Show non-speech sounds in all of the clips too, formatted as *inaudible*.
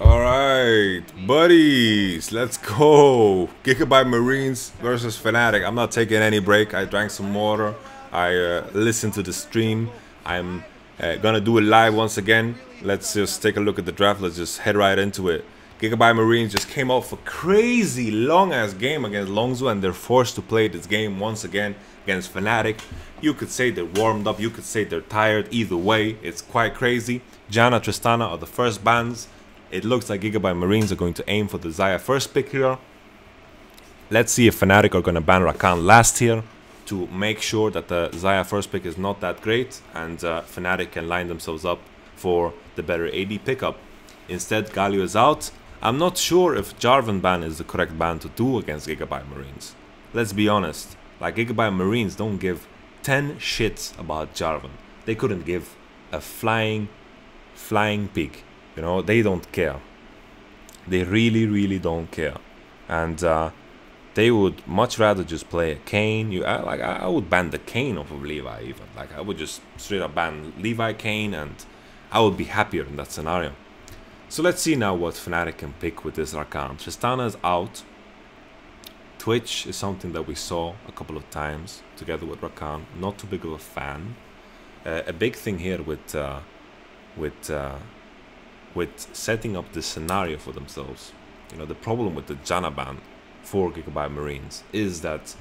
Alright, buddies, let's go. Gigabyte Marines versus Fnatic. I'm not taking any break. I drank some water. I uh, listened to the stream. I'm uh, gonna do it live once again. Let's just take a look at the draft. Let's just head right into it. Gigabyte Marines just came off a crazy long ass game against Longzhu and they're forced to play this game once again against Fnatic. You could say they're warmed up, you could say they're tired. Either way, it's quite crazy. Janna, Tristana are the first bans. It looks like Gigabyte Marines are going to aim for the Xayah first pick here. Let's see if Fnatic are going to ban Rakan last here to make sure that the Xayah first pick is not that great and uh, Fnatic can line themselves up for the better AD pickup. Instead, Galio is out. I'm not sure if Jarvan ban is the correct ban to do against Gigabyte Marines. Let's be honest, like Gigabyte Marines don't give 10 shits about Jarvan. They couldn't give a flying, flying pig you know, they don't care. They really, really don't care. And uh, they would much rather just play a Kayn. You I, like I would ban the Kayn off of Levi even. Like I would just straight up ban Levi Kayn and I would be happier in that scenario. So let's see now what Fnatic can pick with this Rakan. Tristana is out. Twitch is something that we saw a couple of times together with Rakan. Not too big of a fan. Uh, a big thing here with uh, with uh, with setting up this scenario for themselves. You know, the problem with the Janna ban for Gigabyte Marines is that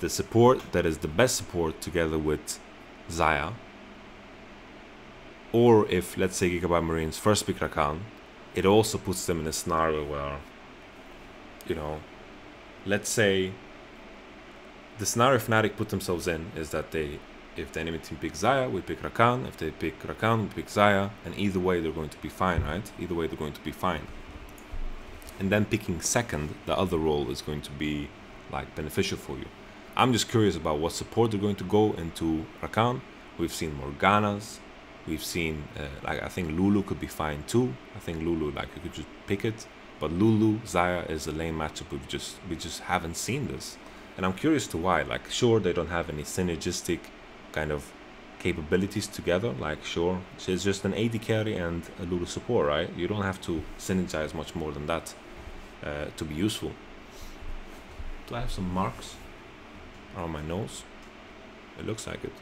the support that is the best support together with Xayah, or if let's say Gigabyte Marines first pick Rakan, it also puts them in a scenario where, you know, let's say the scenario Fnatic put themselves in is that they if the enemy team picks Xayah, we pick Rakan. If they pick Rakan, we pick Xayah. And either way, they're going to be fine, right? Either way, they're going to be fine. And then picking second, the other role is going to be like beneficial for you. I'm just curious about what support they're going to go into Rakan. We've seen Morganas. We've seen, uh, like, I think Lulu could be fine too. I think Lulu, like, you could just pick it. But Lulu, Xayah is a lane matchup. We've just, we just haven't seen this. And I'm curious to why. Like, sure, they don't have any synergistic kind of capabilities together like sure she's just an AD carry and a Lulu support right? You don't have to synergize much more than that uh, to be useful. Do I have some marks on my nose? It looks like it.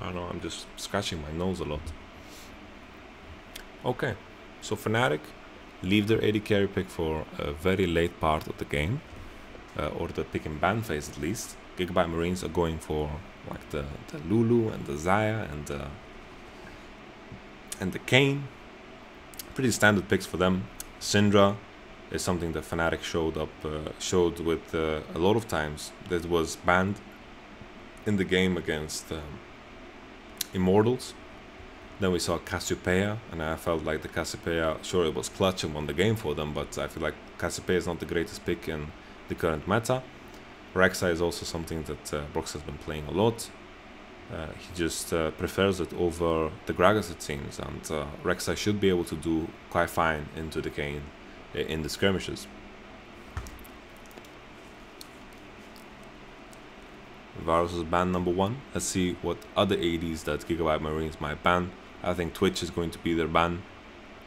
I don't know I'm just scratching my nose a lot. Okay so Fnatic leave their AD carry pick for a very late part of the game uh, or the pick and ban phase at least Gigabyte Marines are going for like the, the Lulu and the Xayah and the and the Kayn. Pretty standard picks for them. Syndra is something that Fnatic showed up uh, showed with uh, a lot of times that was banned in the game against um, Immortals. Then we saw Cassiopeia, and I felt like the Cassiopeia, sure it was clutch and won the game for them, but I feel like Cassiopeia is not the greatest pick in the current meta. Rek'Sai is also something that uh, Brox has been playing a lot. Uh, he just uh, prefers it over the Gragas it seems, and uh, Rek'Sai should be able to do quite fine into the game uh, in the skirmishes. Varus is ban number one. Let's see what other ADs that Gigabyte Marines might ban. I think Twitch is going to be their ban.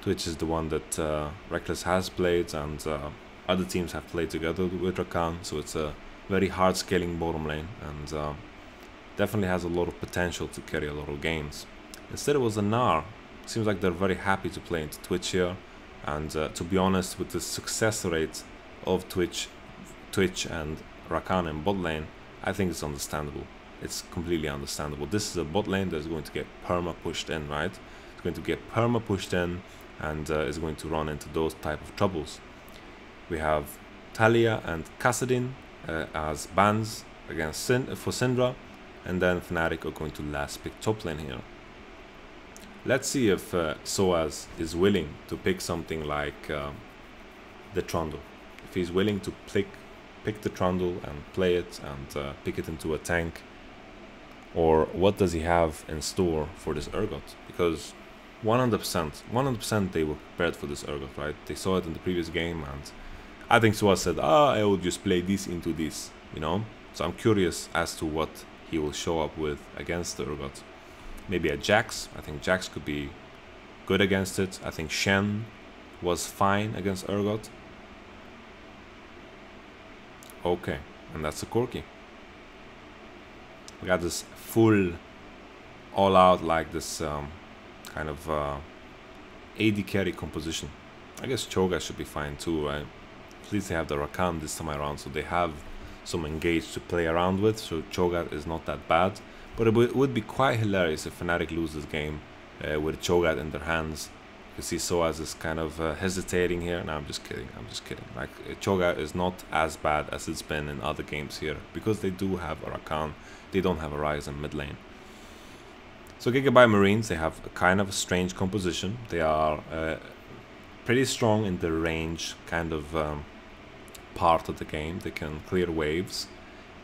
Twitch is the one that uh, Rekkles has played and uh, other teams have played together with Rakan, so it's a very hard scaling bottom lane and uh, definitely has a lot of potential to carry a lot of games. Instead it was a Gnar. Seems like they're very happy to play into Twitch here and uh, to be honest with the success rate of Twitch, Twitch and Rakan in bot lane, I think it's understandable. It's completely understandable. This is a bot lane that's going to get perma pushed in, right? It's going to get perma pushed in and uh, is going to run into those type of troubles. We have Taliyah and Kassadin uh, as bans against Sin for Syndra, and then Fnatic are going to last pick top lane here. Let's see if uh, Soaz is willing to pick something like um, the Trundle. If he's willing to pick, pick the Trundle and play it and uh, pick it into a tank, or what does he have in store for this Urgot? Because 100%, 100% they were prepared for this Urgot, right? They saw it in the previous game and I think Soaz said, ah, I will just play this into this, you know? So I'm curious as to what he will show up with against the Urgot. Maybe a Jax. I think Jax could be good against it. I think Shen was fine against Urgot. Okay, and that's a Corki. We got this full, all out like this um, kind of uh, AD carry composition. I guess Cho'Gath should be fine too, right? At least they have the Rakan this time around, so they have some engage to play around with, so Cho'Gath is not that bad. But it would be quite hilarious if Fnatic lose this game uh, with Cho'Gath in their hands. You see Soaz is kind of uh, hesitating here. No, I'm just kidding. I'm just kidding. Like, uh, Cho'Gath is not as bad as it's been in other games here. Because they do have a Rakan, they don't have a Ryze mid lane. So Gigabyte Marines, they have a kind of a strange composition. They are uh, pretty strong in the range kind of um, part of the game. They can clear waves.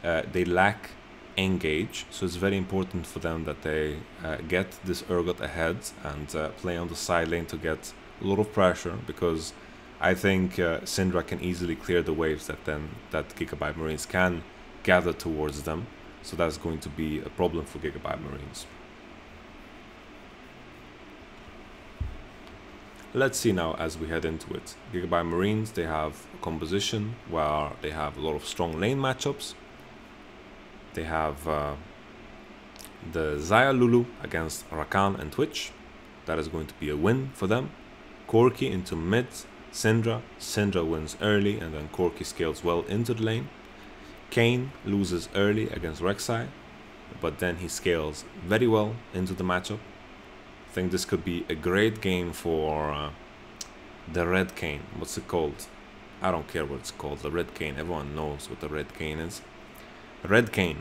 Uh, they lack engage, so it's very important for them that they uh, get this Urgot ahead and uh, play on the side lane to get a lot of pressure because I think uh, Syndra can easily clear the waves that then that Gigabyte Marines can gather towards them. So that's going to be a problem for Gigabyte Marines. Let's see now as we head into it. Gigabyte Marines, they have composition where they have a lot of strong lane matchups. They have uh, the Xayah Lulu against Rakan and Twitch. That is going to be a win for them. Corki into mid, Syndra. Syndra wins early and then Corki scales well into the lane. Kayn loses early against Rek'Sai, but then he scales very well into the matchup think this could be a great game for uh, the Red Kayn. What's it called? I don't care what it's called. The Red Kayn. Everyone knows what the Red Kayn is. Red Kayn.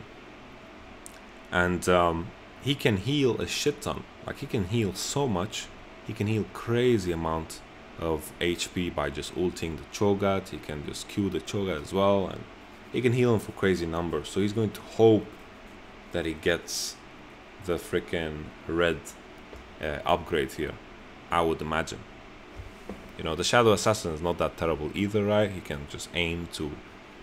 And um, he can heal a shit ton. Like he can heal so much. He can heal crazy amount of HP by just ulting the Cho'Gath. He can just Q the Cho'Gath as well. And he can heal him for crazy numbers. So he's going to hope that he gets the freaking red uh, upgrade here, I would imagine. You know, the Shadow Assassin is not that terrible either, right? He can just aim to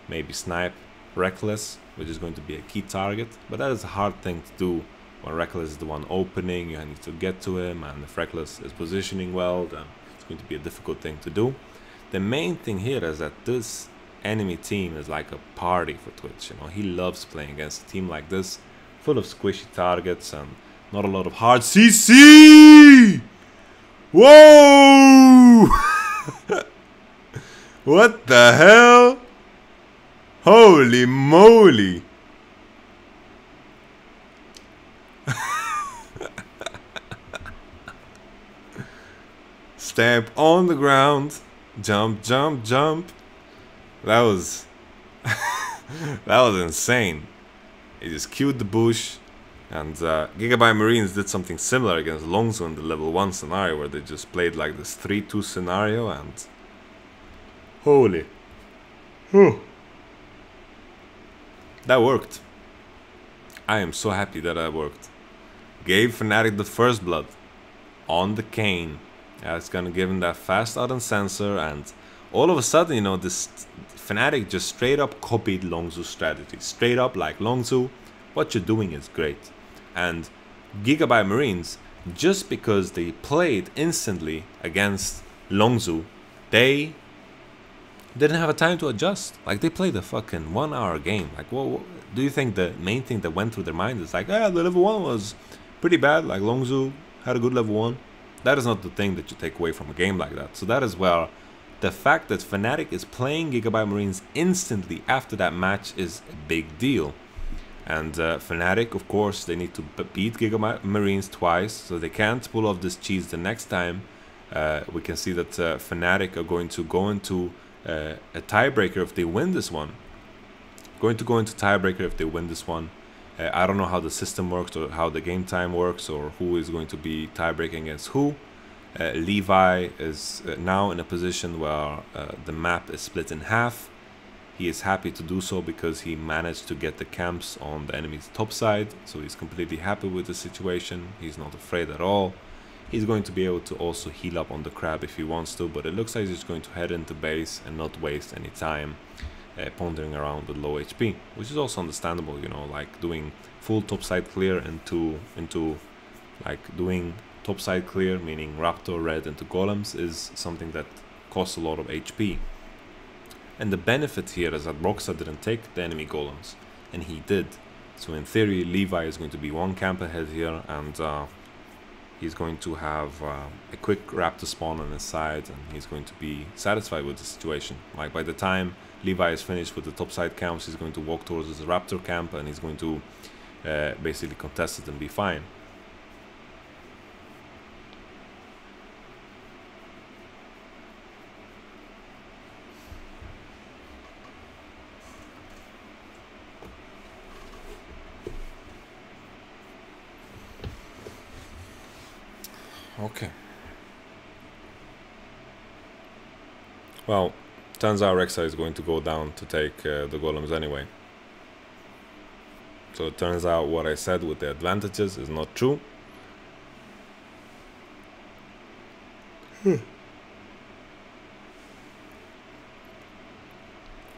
maybe snipe Rekkles, which is going to be a key target, but that is a hard thing to do when Rekkles is the one opening, you need to get to him, and if Rekkles is positioning well, then it's going to be a difficult thing to do. The main thing here is that this enemy team is like a party for Twitch, you know, he loves playing against a team like this, full of squishy targets and not a lot of hard CC! Whoa! *laughs* what the hell? Holy moly! Stamp on the ground. Jump, jump, jump. That was... *laughs* that was insane. He just killed the bush and uh, Gigabyte Marines did something similar against Longzhu in the level 1 scenario where they just played like this 3-2 scenario and... Holy. Whew. That worked. I am so happy that that worked. Gave Fnatic the first blood on the Kayn. Yeah, it's gonna give him that fast Ardent Censer and all of a sudden, you know, this Fnatic just straight up copied Longzhu's strategy. Straight up like Longzhu, what you're doing is great and Gigabyte Marines, just because they played instantly against Longzhu, they didn't have a time to adjust. Like they played a fucking one hour game. Like what, what do you think the main thing that went through their mind is like, yeah, the level one was pretty bad. Like Longzhu had a good level one. That is not the thing that you take away from a game like that. So that is where the fact that Fnatic is playing Gigabyte Marines instantly after that match is a big deal. And uh, Fnatic, of course, they need to beat Giga Marines twice, so they can't pull off this cheese the next time. Uh, we can see that uh, Fnatic are going to go into uh, a tiebreaker if they win this one. Going to go into tiebreaker if they win this one. Uh, I don't know how the system works or how the game time works or who is going to be tiebreaking against who. Uh, Levi is now in a position where the map is split in half he is happy to do so because he managed to get the camps on the enemy's top side, so he's completely happy with the situation. He's not afraid at all. He's going to be able to also heal up on the crab if he wants to, but it looks like he's going to head into base and not waste any time uh, pondering around with low HP, which is also understandable, you know, like doing full topside clear into into like doing topside clear, meaning Raptor red into golems, is something that costs a lot of HP. And the benefit here is that Broxah didn't take the enemy golems, and he did. So in theory, Levi is going to be one camp ahead here, and uh, he's going to have uh, a quick raptor spawn on his side and he's going to be satisfied with the situation. Like by the time Levi is finished with the top side camps, he's going to walk towards his raptor camp and he's going to uh, basically contest it and be fine. Okay. Well, turns out Rek'Sai is going to go down to take uh, the golems anyway. So it turns out what I said with the advantages is not true. Hmm.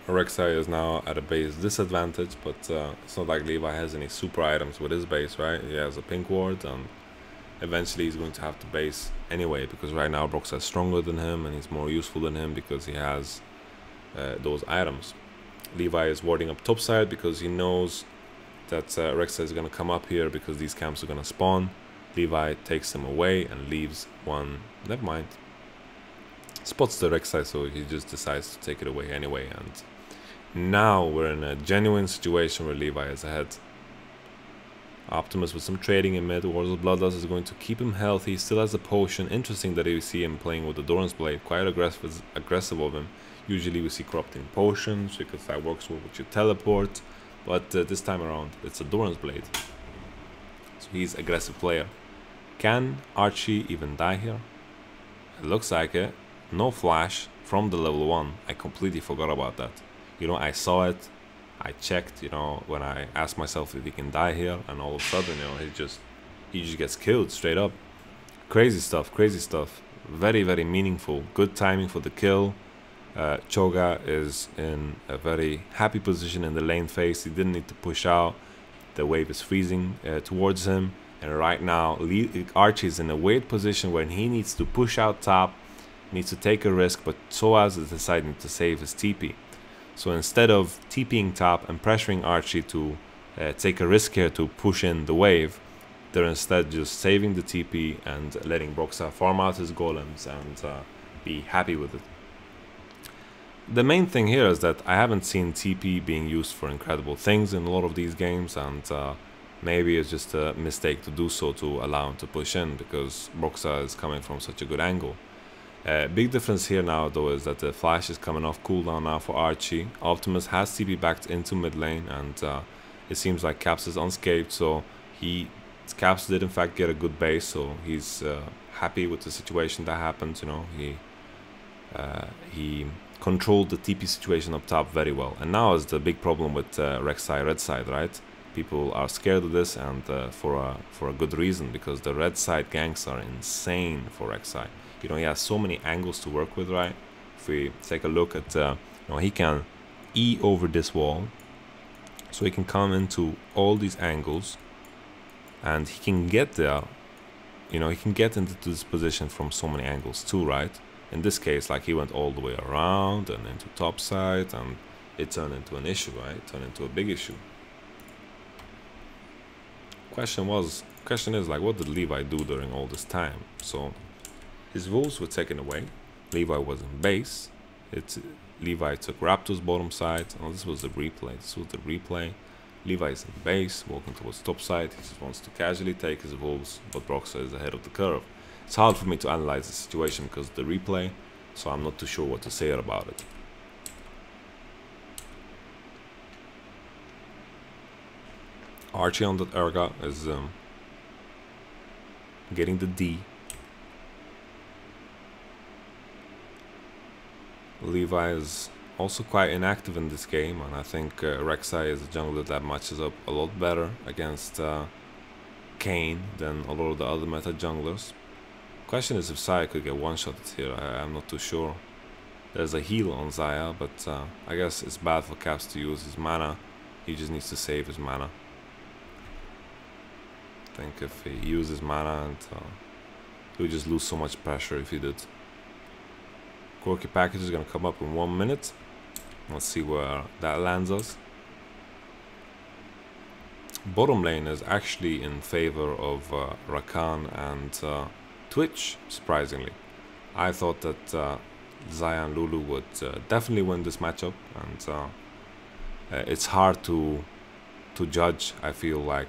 Rek'Sai is now at a base disadvantage, but uh, it's not like Levi has any super items with his base, right? He has a pink ward and eventually he's going to have to base anyway because right now Broxah is stronger than him and he's more useful than him because he has uh, those items. Levi is warding up topside because he knows that uh, Broxah is going to come up here because these camps are going to spawn. Levi takes him away and leaves one. Never mind. Spots the Rek'Sai, so he just decides to take it away anyway. And now we're in a genuine situation where Levi is ahead. Optimus with some trading in mid. Warlord's Bloodlust is going to keep him healthy. He still has a potion. Interesting that you see him playing with the Doran's Blade. Quite aggressive, aggressive of him. Usually we see corrupting potions because that works well with your teleport. But uh, this time around, it's a Doran's Blade. So he's aggressive player. Can Archie even die here? It looks like it. No flash from the level 1. I completely forgot about that. You know, I saw it I checked, you know, when I asked myself if he can die here, and all of a sudden, you know, he just he just gets killed straight up. Crazy stuff, crazy stuff. Very, very meaningful. Good timing for the kill. Uh, Cho'Gath is in a very happy position in the lane phase. He didn't need to push out. The wave is freezing uh, towards him. And right now, Archie is in a weird position where he needs to push out top, needs to take a risk, but Soaz is deciding to save his TP. So instead of TPing top and pressuring Archie to uh, take a risk here to push in the wave, they're instead just saving the TP and letting Broxah farm out his golems and uh, be happy with it. The main thing here is that I haven't seen TP being used for incredible things in a lot of these games and uh, maybe it's just a mistake to do so to allow him to push in because Broxah is coming from such a good angle. Uh, big difference here now though is that the flash is coming off cooldown now for Archie. Optimus has TP backed into mid lane and uh, it seems like Caps is unscathed so he Caps did in fact get a good base so he's uh, happy with the situation that happened you know. He uh, he controlled the TP situation up top very well. And now is the big problem with uh, Rek'Sai red side right? People are scared of this and uh, for a for a good reason because the red side ganks are insane for Rek'Sai you know he has so many angles to work with right? If we take a look at uh, you know he can e over this wall. So he can come into all these angles and he can get there you know he can get into this position from so many angles too right? In this case like he went all the way around and into top side and it turned into an issue right? It turned into a big issue. Question was question is like what did Levi do during all this time? So his wolves were taken away. Levi was in base. It's Levi took Raptor's bottom side. Oh, this was the replay. This was the replay. Levi is in base, walking towards top side. He just wants to casually take his wolves, but Broxah is ahead of the curve. It's hard for me to analyze the situation because of the replay, so I'm not too sure what to say about it. Archie on that Urgot is um, getting the D Levi is also quite inactive in this game, and I think uh, Rek'Sai is a jungler that matches up a lot better against uh, Kayn than a lot of the other meta junglers. Question is if Xayah could get one-shot here, I, am not too sure. There's a heal on Xayah, but uh, I guess it's bad for Caps to use his mana. He just needs to save his mana. I think if he uses mana and uh, He would just lose so much pressure if he did. Corki package is gonna come up in one minute. Let's see where that lands us. Bottom lane is actually in favor of uh, Rakan and uh, Twitch, surprisingly. I thought that uh, Lulu would uh, definitely win this matchup, and uh, uh, it's hard to to judge. I feel like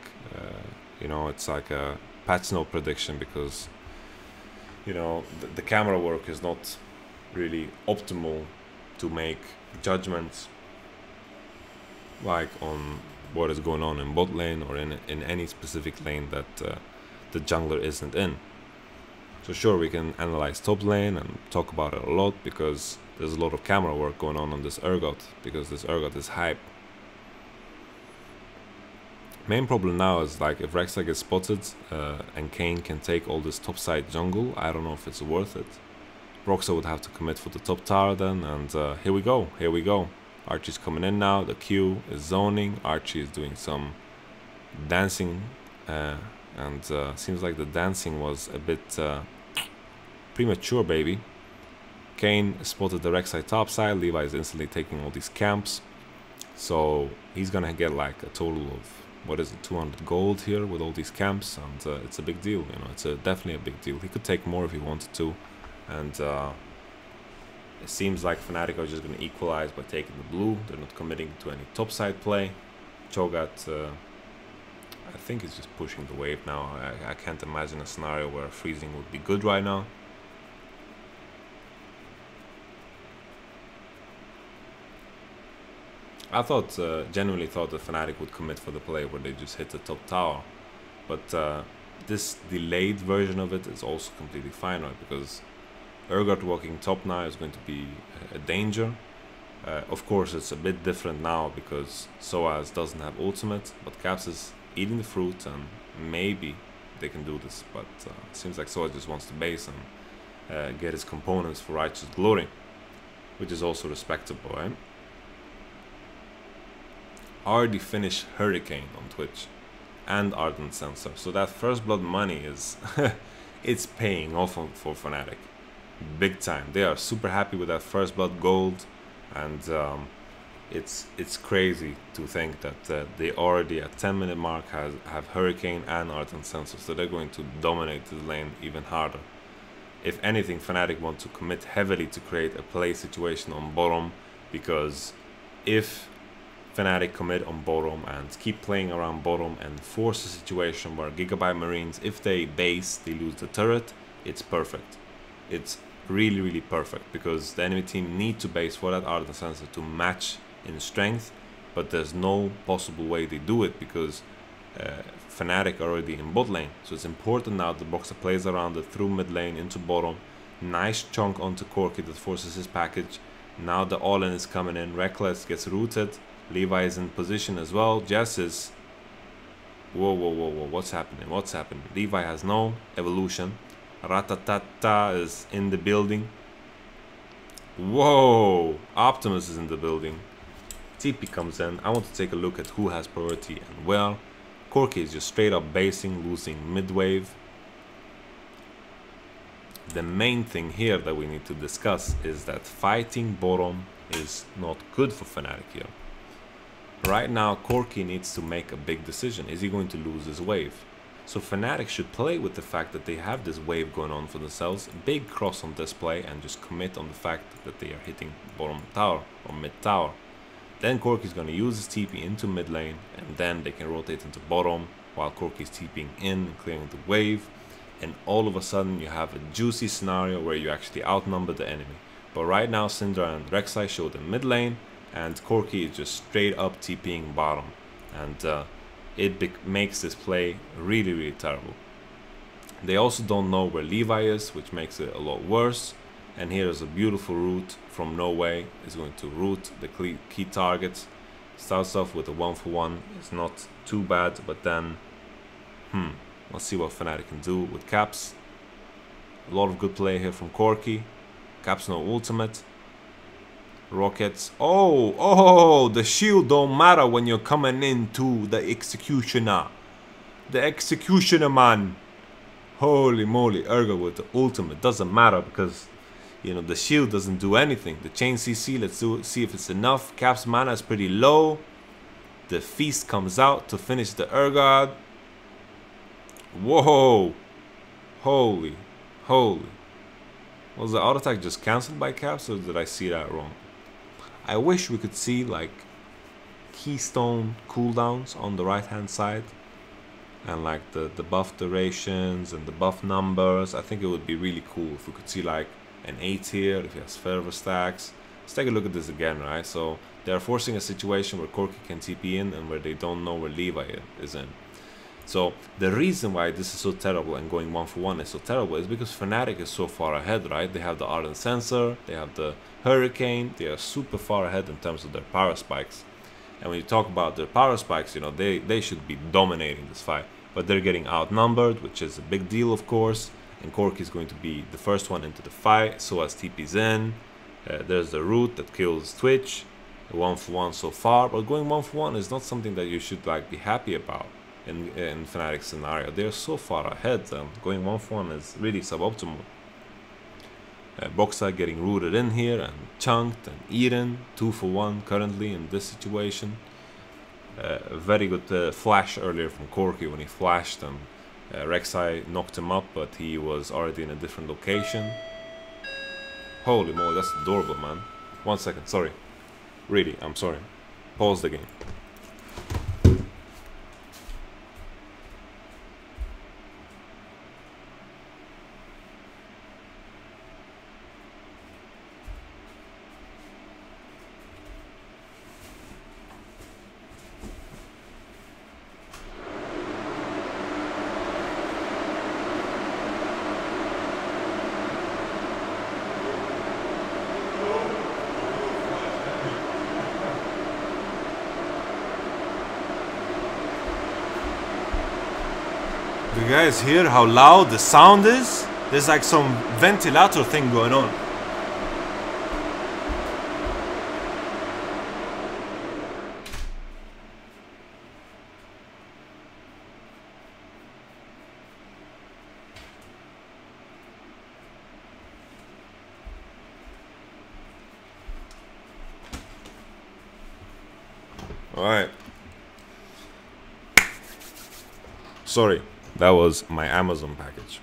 you know it's like a patch no prediction because you know the, the camera work is not really optimal to make judgments like on what is going on in bot lane or in in any specific lane that uh, the jungler isn't in. So sure, we can analyze top lane and talk about it a lot because there's a lot of camera work going on on this Urgot because this Urgot is hype. Main problem now is like if Rek'Sai gets spotted uh, and Kayn can take all this top side jungle, I don't know if it's worth it. Broxah would have to commit for the top tower then and uh, here we go, here we go. Archie's coming in now. The Q is zoning. Archie is doing some dancing. Uh, and uh, seems like the dancing was a bit uh, premature, baby. Kayn spotted the Rek'Sai top side. Levi is instantly taking all these camps. So he's gonna get like a total of what is it 200 gold here with all these camps and uh, it's a big deal you know it's a, definitely a big deal he could take more if he wanted to and uh, it seems like Fnatic are just going to equalize by taking the blue. They're not committing to any topside play. Cho'Gath, uh, I think, is just pushing the wave now. I, I can't imagine a scenario where freezing would be good right now. I thought, uh, genuinely thought that Fnatic would commit for the play where they just hit the top tower. But uh, this delayed version of it is also completely fine, right? Because Urgot walking top now is going to be a danger. Uh, of course, it's a bit different now because Soaz doesn't have ultimate, but Caps is eating the fruit and maybe they can do this. But uh, it seems like Soaz just wants to base and uh, get his components for Righteous Glory, which is also respectable, right? Already finished Hurricane on Twitch and Ardent Censer, so that first blood money is *laughs* it's paying off for Fnatic big time. They are super happy with that first blood gold, and um, it's it's crazy to think that uh, they already at 10 minute mark has have Hurricane and Ardent Censer, so they're going to dominate the lane even harder. If anything, Fnatic want to commit heavily to create a play situation on bottom, because if Fnatic commit on bottom and keep playing around bottom and force a situation where Gigabyte Marines, if they base, they lose the turret, it's perfect. It's really really perfect because the enemy team need to base for that Ardent Censer to match in strength but there's no possible way they do it because uh, Fnatic already in bot lane. So it's important now the Broxah plays around it through mid lane into bottom. Nice chunk onto Corki that forces his package. Now the all-in is coming in. Rekkles gets rooted. Levi is in position as well. Jesiz is whoa whoa whoa whoa what's happening? What's happening? Levi has no evolution Ratatata is in the building. Whoa! Optimus is in the building. TP comes in. I want to take a look at who has priority and where. Corki is just straight up basing, losing mid-wave. The main thing here that we need to discuss is that fighting bottom is not good for Fnatic here. Right now, Corki needs to make a big decision. Is he going to lose his wave? So Fnatic should play with the fact that they have this wave going on for themselves, big cross on display and just commit on the fact that they are hitting bottom tower or mid tower. Then Corki is going to use his TP into mid lane and then they can rotate into bottom while Corki is TPing in and clearing the wave. And all of a sudden you have a juicy scenario where you actually outnumber the enemy. But right now Syndra and Rek'Sai show the mid lane and Corki is just straight up TPing bottom. And uh, it makes this play really, really terrible. They also don't know where Levi is, which makes it a lot worse. And here is a beautiful route from Noway. Is going to route the key targets. Starts off with a one for one. It's not too bad, but then, hmm, let's see what Fnatic can do with Caps. A lot of good play here from Corki. Caps no ultimate rockets. Oh, oh, the shield don't matter when you're coming into the executioner. The executioner man. Holy moly, Urgot with the ultimate. Doesn't matter because, you know, the shield doesn't do anything. The chain CC, let's do, see if it's enough. Cap's mana is pretty low. The feast comes out to finish the Urgot. Whoa. Holy. Holy. Was the auto attack just cancelled by Caps or did I see that wrong? I wish we could see like keystone cooldowns on the right hand side and like the, the buff durations and the buff numbers. I think it would be really cool if we could see like an A tier, if he has fervor stacks. Let's take a look at this again, right? So they're forcing a situation where Corki can TP in and where they don't know where Levi is in. So the reason why this is so terrible and going one for one is so terrible is because Fnatic is so far ahead, right? They have the Ardent Censer, they have the Hurricane, they are super far ahead in terms of their power spikes. And when you talk about their power spikes, you know, they, they should be dominating this fight but they're getting outnumbered, which is a big deal, of course. And Corki is going to be the first one into the fight. So as TP's in, uh, there's the root that kills Twitch, one for one so far. But going one for one is not something that you should like be happy about in in Fnatic scenario. They're so far ahead, and going one for one is really suboptimal. Uh, Broxah getting rooted in here and chunked and eaten, two for one currently in this situation. Uh, very good uh, flash earlier from Corki when he flashed and uh, Rek'Sai knocked him up, but he was already in a different location. Holy moly, that's adorable, man. One second, sorry. Really, I'm sorry. Pause the game. You guys hear how loud the sound is? There's like some ventilator thing going on. Alright. Sorry. That was my Amazon package.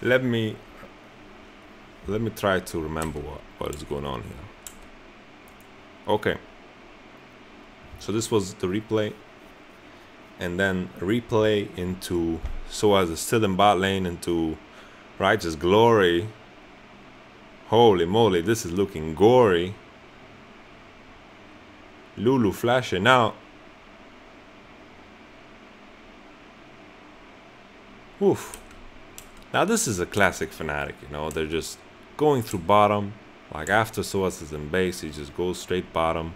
Let me let me try to remember what, what is going on here. Okay. So this was the replay. And then replay into Soaz is still in bot lane into Righteous Glory. Holy moly, this is looking gory. Lulu flashing. Now, Oof. Now this is a classic Fnatic, you know, they're just going through bottom. Like after Soaz is in base, he just goes straight bottom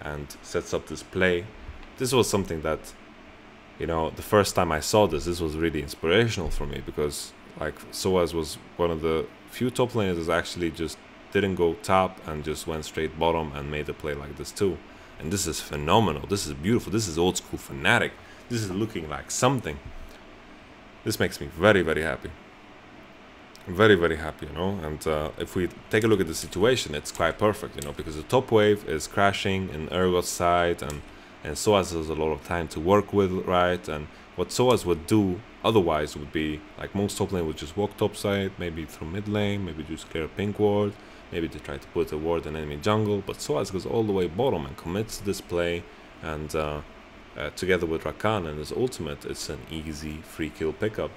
and sets up this play. This was something that, you know, the first time I saw this, this was really inspirational for me because like Soaz was one of the few top laners that actually just didn't go top and just went straight bottom and made a play like this too. And this is phenomenal. This is beautiful. This is old school Fnatic. This is looking like something. This makes me very, very happy. Very, very happy, you know. And uh, if we take a look at the situation, it's quite perfect, you know, because the top wave is crashing in Urgot's side, and and Soaz has a lot of time to work with, right? And what Soaz would do otherwise would be like most top lane would just walk top side, maybe through mid lane, maybe just clear a pink ward, maybe to try to put a ward in enemy jungle. But Soaz goes all the way bottom and commits to this play, and uh, uh, together with Rakan and his ultimate, it's an easy free kill pickup.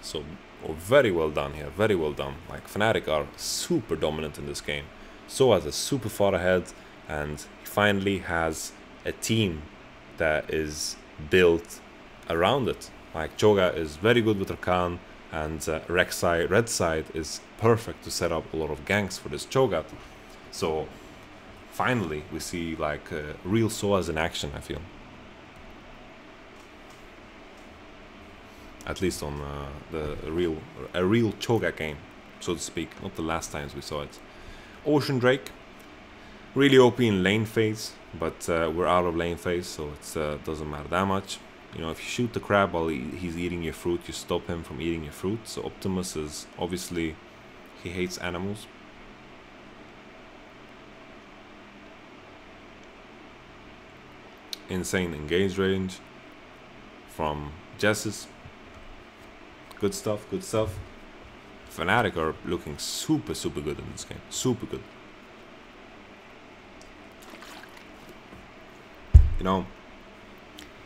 So oh, very well done here, very well done. Like Fnatic are super dominant in this game. Soaz is super far ahead and he finally has a team that is built around it. Like Cho'Gath is very good with Rakan and uh, Rek'Sai, red side, is perfect to set up a lot of ganks for this Cho'Gath. So finally we see like uh, real Soaz in action, I feel. At least on uh, the real a real Cho'Gath game, so to speak, not the last times we saw it. Ocean Drake, really OP in lane phase, but uh, we're out of lane phase, so it uh, doesn't matter that much. You know, if you shoot the crab while he, he's eating your fruit, you stop him from eating your fruit. So Optimus is obviously he hates animals. Insane engage range from Jesiz's. Good stuff, good stuff. Fnatic are looking super, super good in this game. Super good. You know,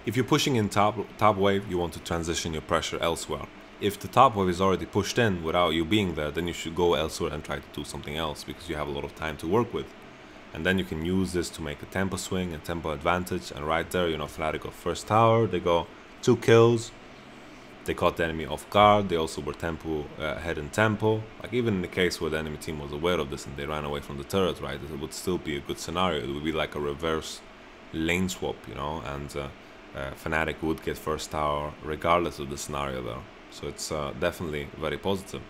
if you're pushing in top top wave, you want to transition your pressure elsewhere. If the top wave is already pushed in without you being there, then you should go elsewhere and try to do something else because you have a lot of time to work with. And then you can use this to make a tempo swing and tempo advantage. And right there, you know, Fnatic go first tower, they go two kills, they caught the enemy off guard. They also were tempo uh, ahead in tempo. Like even in the case where the enemy team was aware of this and they ran away from the turret, right? It would still be a good scenario. It would be like a reverse lane swap, you know, and uh, uh, Fnatic would get first tower regardless of the scenario there. So it's uh, definitely very positive.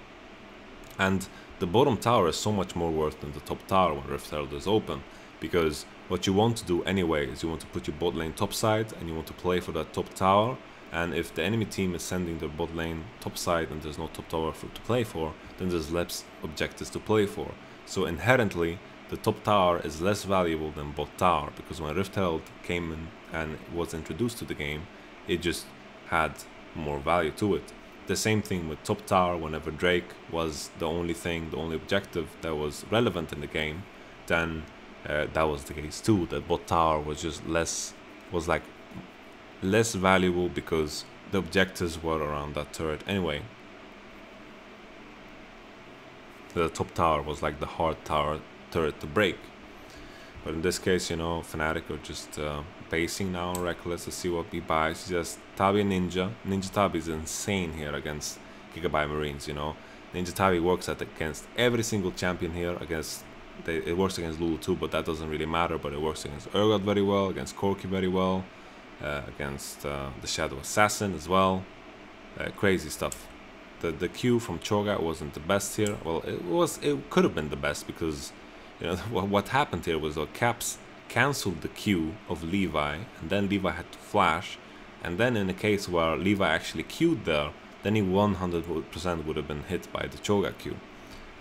And the bottom tower is so much more worth than the top tower when Rift Herald is open because what you want to do anyway is you want to put your bot lane top side and you want to play for that top tower and if the enemy team is sending their bot lane top side and there's no top tower for, to play for, then there's less objectives to play for. So inherently, the top tower is less valuable than bot tower because when Rift Herald came in and was introduced to the game, it just had more value to it. The same thing with top tower whenever Drake was the only thing, the only objective that was relevant in the game, then uh, that was the case too. That bot tower was just less, was like less valuable because the objectives were around that turret anyway. The top tower was like the hard tower turret to break. But in this case, you know, Fnatic are just uh, basing now on Rekkles to see what he buys. Just Tabi Ninja. Ninja Tabi is insane here against Gigabyte Marines, you know. Ninja Tabi works at against every single champion here against they, it works against Lulu too, but that doesn't really matter. But it works against Urgot very well, against Corki very well uh, against uh, the Shadow Assassin as well. Uh, crazy stuff. The the Q from Cho'Gath wasn't the best here. Well, it was. It could have been the best because you know *laughs* what happened here was that Caps cancelled the Q of Levi, and then Levi had to flash, and then in a case where Levi actually queued there, then he 100% would have been hit by the Cho'Gath Q.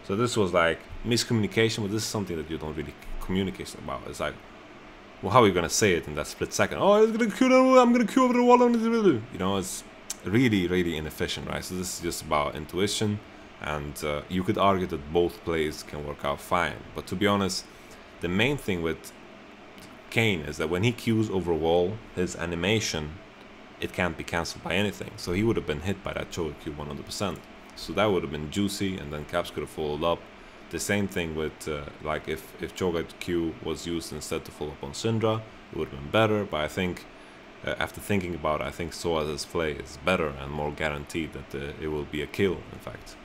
So this was like miscommunication, but this is something that you don't really communicate about. It's like well, how are you gonna say it in that split second? Oh, I'm gonna queue, I'm gonna queue over the wall. You know, it's really, really inefficient, right? So this is just about intuition, and uh, you could argue that both plays can work out fine. But to be honest, the main thing with Kayn is that when he queues over wall, his animation, it can't be cancelled by anything. So he would have been hit by that Cho'Gath Q 100%. So that would have been juicy, and then Caps could have followed up the same thing with uh, like if if Cho'Gath Q was used instead to follow up on Syndra, it would have been better. But I think uh, after thinking about it, I think Soaz's play is better and more guaranteed that uh, it will be a kill. In fact.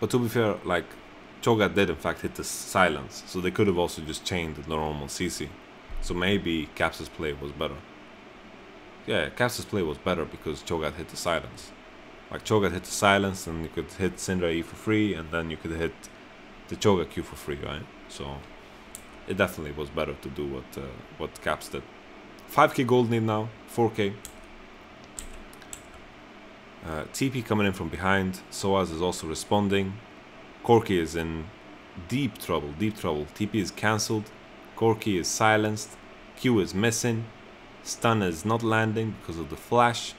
But to be fair, like Cho'Gath did in fact hit the silence, so they could have also just chained the normal CC. So maybe Caps' play was better. Yeah, Caps' play was better because Cho'Gath hit the silence. Like Cho'Gath hit the silence and you could hit Syndra E for free and then you could hit the Cho'Gath Q for free, right? So it definitely was better to do what uh, what Caps did. 5k gold need now, 4k. Uh, TP coming in from behind. Soaz is also responding. Corki is in deep trouble, deep trouble. TP is cancelled. Corki is silenced, Q is missing, stun is not landing because of the flash.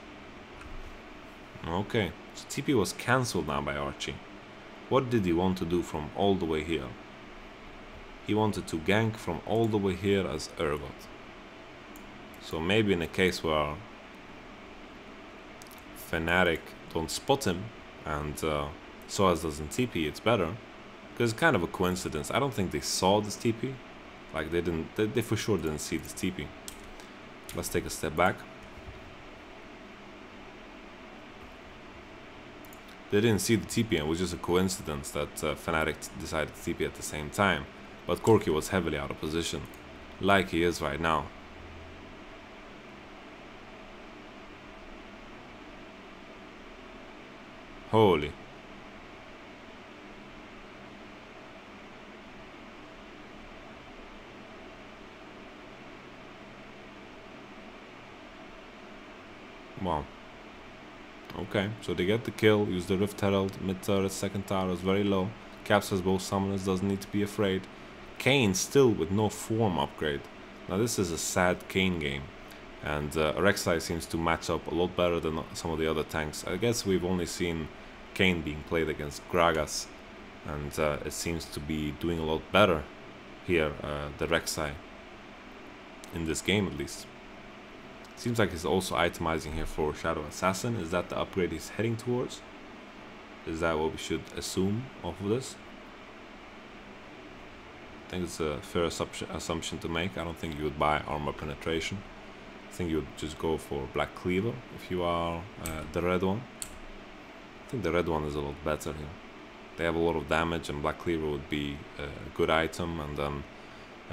Okay, so TP was cancelled now by Archie. What did he want to do from all the way here? He wanted to gank from all the way here as Urgot. So maybe in a case where Fnatic don't spot him and uh, Soaz doesn't TP, it's better. Because it's kind of a coincidence. I don't think they saw this TP. Like they didn't, they, they for sure didn't see this TP. Let's take a step back. They didn't see the TP, it was just a coincidence that uh, Fnatic decided to TP at the same time. But Corki was heavily out of position, like he is right now. Holy. Wow. Okay, so they get the kill, use the Rift Herald, mid turret, second tower is very low. Caps has both summoners, doesn't need to be afraid. Kayn still with no form upgrade. Now this is a sad Kayn game. And uh, Rek'Sai seems to match up a lot better than some of the other tanks. I guess we've only seen Kayn being played against Gragas. And uh, it seems to be doing a lot better here, uh, the Rek'Sai. In this game at least. Seems like he's also itemizing here for Shadow Assassin. Is that the upgrade he's heading towards? Is that what we should assume off of this? I think it's a fair assumption to make. I don't think you would buy armor penetration. I think you would just go for Black Cleaver if you are uh, the red one. I think the red one is a lot better here. They have a lot of damage and Black Cleaver would be a good item and then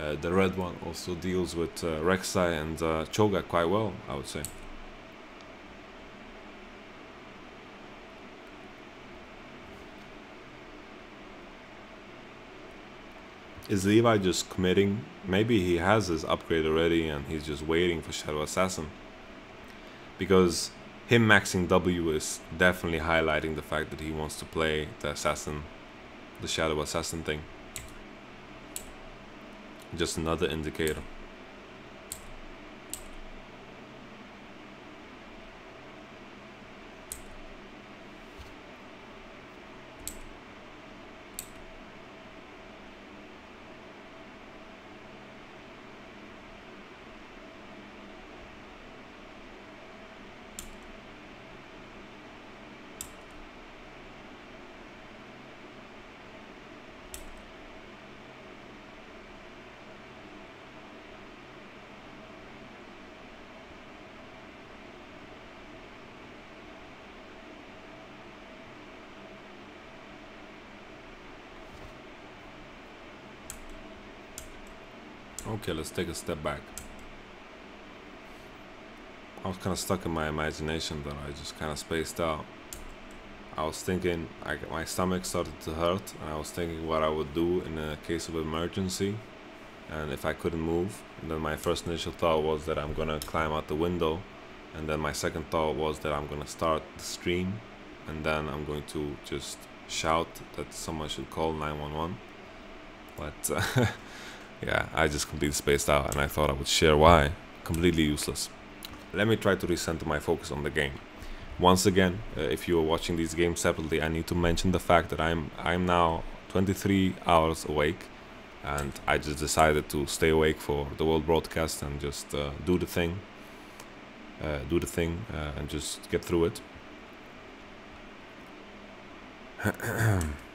uh, the red one also deals with uh, Rek'Sai and uh, Cho'Gath quite well, I would say. Is Levi just committing? Maybe he has his upgrade already and he's just waiting for Shadow Assassin. Because him maxing W is definitely highlighting the fact that he wants to play the Assassin, the Shadow Assassin thing. Just another indicator. Okay, let's take a step back. I was kind of stuck in my imagination that I just kind of spaced out. I was thinking, I, my stomach started to hurt, and I was thinking what I would do in a case of emergency, and if I couldn't move. And then my first initial thought was that I'm gonna climb out the window, and then my second thought was that I'm gonna start the stream, and then I'm going to just shout that someone should call 911. But uh, *laughs* yeah, I just completely spaced out and I thought I would share why. Completely useless. Let me try to recenter my focus on the game. Once again, uh, if you are watching these games separately, I need to mention the fact that I'm I'm now 23 hours awake and I just decided to stay awake for the world broadcast and just uh, do the thing. Uh, do the thing uh, and just get through it. *clears throat*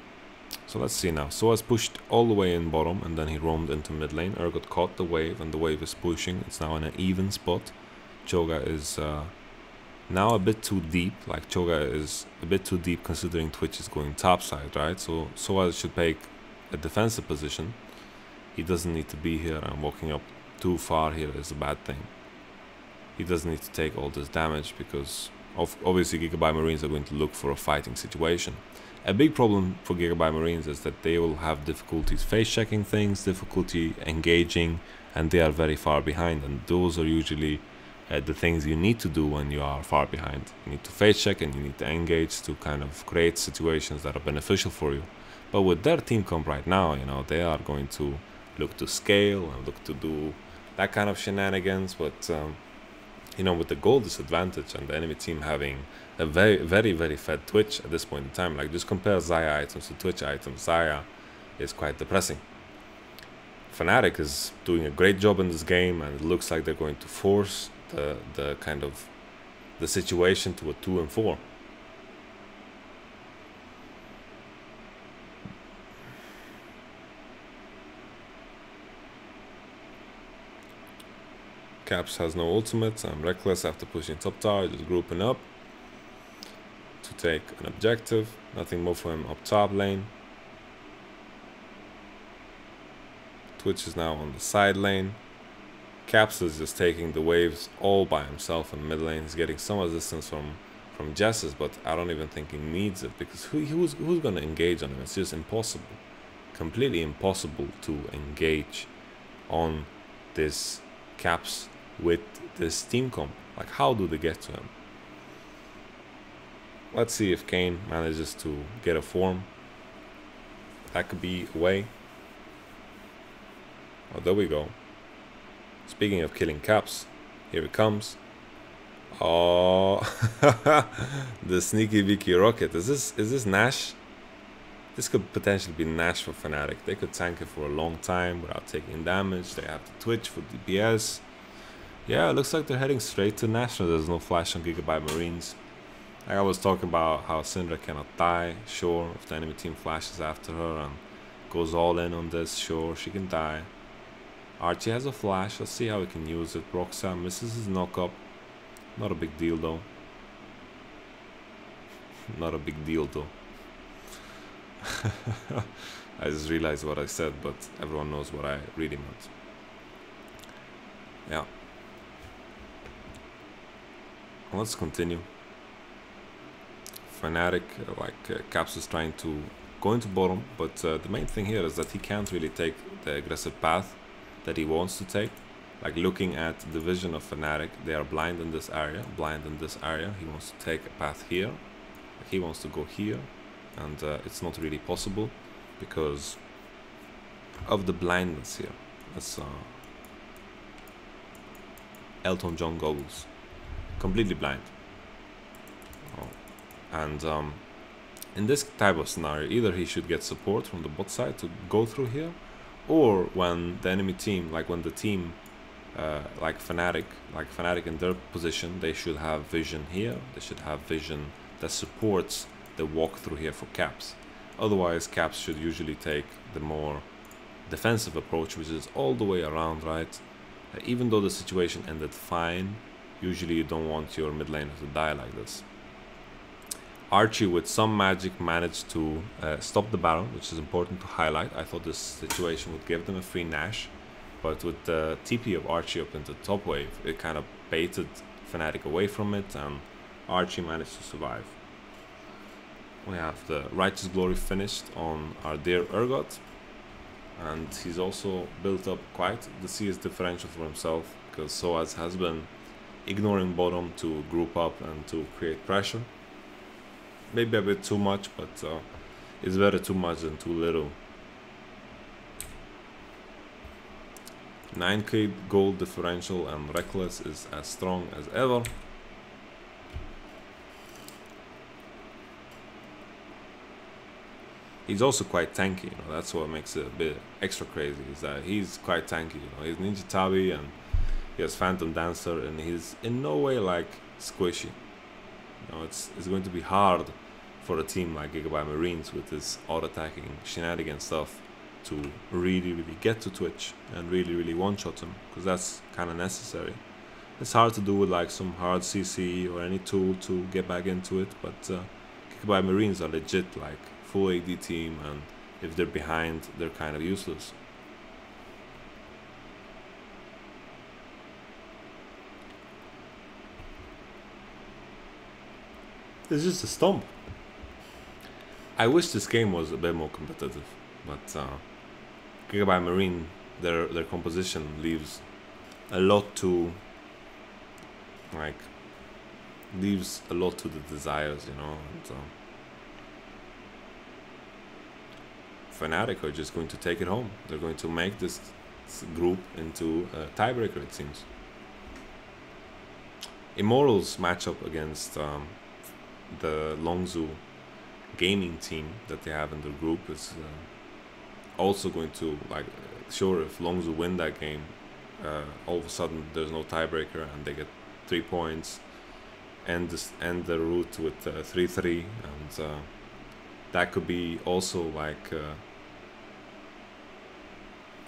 So let's see now. Soaz pushed all the way in bottom and then he roamed into mid lane. Urgot caught the wave and the wave is pushing. It's now in an even spot. Cho'Gath is uh, now a bit too deep. Like Cho'Gath is a bit too deep considering Twitch is going topside, right? So Soaz should take a defensive position. He doesn't need to be here and walking up too far here is a bad thing. He doesn't need to take all this damage because obviously Gigabyte Marines are going to look for a fighting situation. A big problem for Gigabyte Marines is that they will have difficulties face checking things, difficulty engaging, and they are very far behind. And those are usually uh, the things you need to do when you are far behind. You need to face check and you need to engage to kind of create situations that are beneficial for you. But with their team comp right now, you know, they are going to look to scale and look to do that kind of shenanigans. But um, you know, with the goal disadvantage and the enemy team having a very, very, very fed Twitch at this point in time. Like, just compare Xayah items to Twitch items. Xayah is quite depressing. Fnatic is doing a great job in this game, and it looks like they're going to force the the kind of the situation to a two and four. Caps has no ultimate. I'm Rekkles after pushing top tower, just grouping up to take an objective. Nothing more for him up top lane. Twitch is now on the side lane. Caps is just taking the waves all by himself in mid lane. He's getting some assistance from from Jesiz, but I don't even think he needs it because who, who's who's gonna engage on him? It's just impossible, completely impossible to engage on this Caps with this team comp. Like, how do they get to him? let's see if Kayn manages to get a form. That could be away. Oh, there we go. Speaking of killing caps, here it comes. Oh, *laughs* the sneaky Vicky rocket. Is this is this Nash? This could potentially be Nash for Fnatic. They could tank it for a long time without taking damage. They have the Twitch for DPS. Yeah, it looks like they're heading straight to National. There's no flash on Gigabyte Marines. Like I was talking about how Syndra cannot die. Sure, if the enemy team flashes after her and goes all in on this, sure, she can die. Archie has a flash. Let's see how we can use it. Broxah misses his knock up. Not a big deal though. *laughs* Not a big deal though. *laughs* I just realized what I said, but everyone knows what I really meant. Yeah. Let's continue. Fnatic, like uh, Caps is trying to go into bottom, but uh, the main thing here is that he can't really take the aggressive path that he wants to take. Like looking at the vision of Fnatic, they are blind in this area, blind in this area. He wants to take a path here. He wants to go here, and uh, it's not really possible because of the blindness here. It's uh, Elton John goggles, completely blind. Oh. And um, in this type of scenario, either he should get support from the bot side to go through here, or when the enemy team, like when the team, uh, like Fnatic, like Fnatic in their position, they should have vision here. They should have vision that supports the walkthrough here for caps. Otherwise, caps should usually take the more defensive approach, which is all the way around, right? Uh, even though the situation ended fine, usually you don't want your mid laner to die like this. Archie with some magic managed to uh, stop the Baron, which is important to highlight. I thought this situation would give them a free Nash, but with the TP of Archie up into top wave, it kind of baited Fnatic away from it, and Archie managed to survive. We have the Righteous Glory finished on our dear Urgot, and he's also built up quite the CS differential for himself, because Soaz has been ignoring bottom to group up and to create pressure maybe a bit too much, but uh, it's better too much than too little. 9k gold differential and Rekkles is as strong as ever. He's also quite tanky, you know, that's what makes it a bit extra crazy, is that he's quite tanky, you know, he's Ninja Tabi and he has Phantom Dancer and he's in no way like squishy. You know, it's, it's going to be hard for a team like Gigabyte Marines with this auto-attacking shenanigan stuff to really, really get to Twitch and really, really one-shot him because that's kind of necessary. It's hard to do with like some hard CC or any tool to get back into it, but uh, Gigabyte Marines are legit like full AD team, and if they're behind, they're kind of useless. It's just a stomp. I wish this game was a bit more competitive, but uh, Gigabyte Marine, their their composition leaves a lot to like leaves a lot to the desires, you know. And, uh, Fnatic are just going to take it home. They're going to make this group into a tiebreaker, it seems. Immortals match up against um, the Longzhu gaming team that they have in the group is uh, also going to like sure if Longzhu win that game uh, all of a sudden there's no tiebreaker and they get three points and this end the route with 3-3 and uh, that could be also like uh,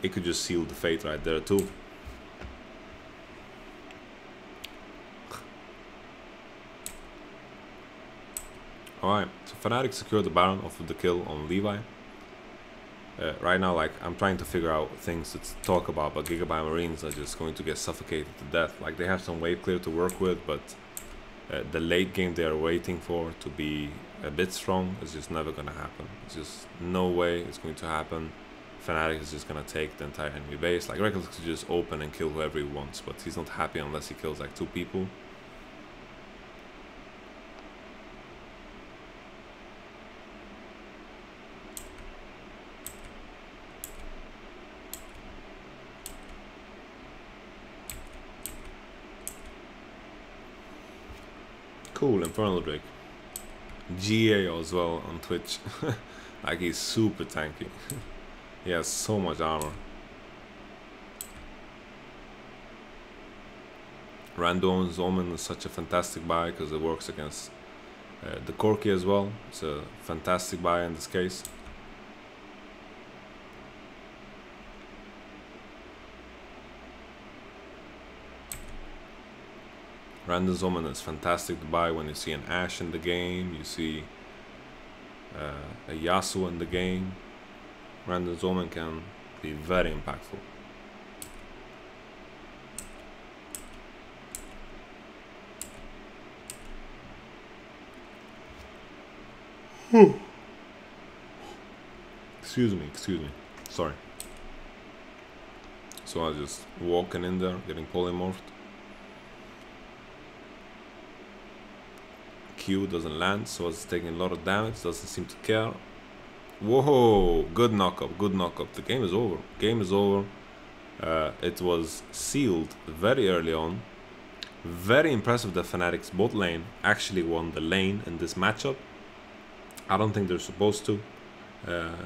it could just seal the fate right there too Alright, so Fnatic secured the Baron off of the kill on Levi. Uh, right now, like, I'm trying to figure out things to talk about, but Gigabyte Marines are just going to get suffocated to death. Like, they have some wave clear to work with, but uh, the late game they are waiting for to be a bit strong is just never going to happen. It's just no way it's going to happen. Fnatic is just going to take the entire enemy base. Like, Rekkles could just open and kill whoever he wants, but he's not happy unless he kills, like, two people. Cool, Infernal Drake. GA as well on Twitch. *laughs* like he's super tanky. *laughs* he has so much armor. Randuin's Omen is such a fantastic buy because it works against uh, the Corki as well. It's a fantastic buy in this case. Randuin's Omen is fantastic to buy when you see an Ashe in the game, you see uh, a Yasuo in the game. Randuin's Omen can be very impactful. excuse me, excuse me. Sorry. So I was just walking in there, getting polymorphed. Doesn't land, so it's taking a lot of damage, doesn't seem to care. Whoa, good knockup, good knockup. The game is over. Game is over. Uh, it was sealed very early on. Very impressive that Fnatic's bot lane actually won the lane in this matchup. I don't think they're supposed to. Uh,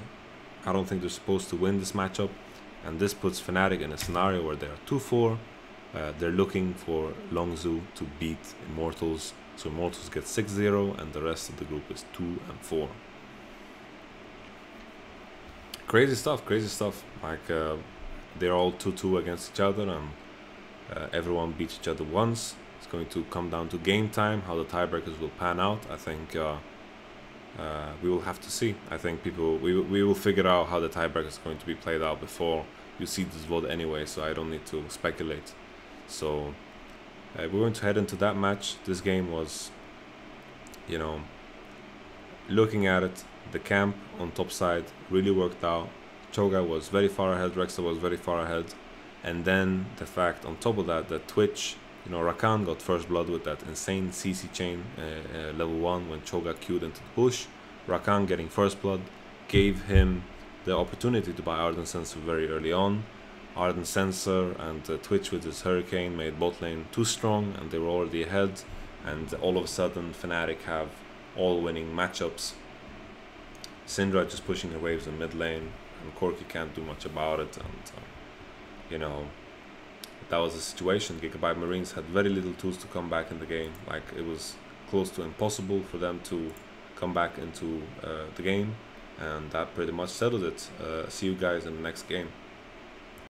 I don't think they're supposed to win this matchup. And this puts Fnatic in a scenario where they are 2-4. Uh, they're looking for Longzhu to beat Immortals. So Immortals get 6-0 and the rest of the group is 2 and 4. Crazy stuff, crazy stuff. Like uh, they're all 2-2 against each other and uh, everyone beats each other once. It's going to come down to game time, how the tiebreakers will pan out. I think uh, uh, we will have to see. I think people we we will figure out how the tiebreaker is going to be played out before you see this vote anyway. So I don't need to speculate. So uh, we're going to head into that match. This game was, you know, looking at it, the camp on top side really worked out. Cho'Gath was very far ahead. Rek'Sai was very far ahead, and then the fact on top of that that Twitch you know, Rakan got first blood with that insane CC chain uh, uh, level 1 when Cho'Gath queued into the bush. Rakan getting first blood gave him the opportunity to buy Ardent Censer very early on. Ardent Censer and uh, Twitch with his Hurricane made bot lane too strong and they were already ahead. And all of a sudden, Fnatic have all winning matchups. Syndra just pushing her waves in mid lane, and Corki can't do much about it. And, uh, you know, that was the situation. Gigabyte Marines had very little tools to come back in the game. Like it was close to impossible for them to come back into uh, the game, and that pretty much settled it. Uh, see you guys in the next game.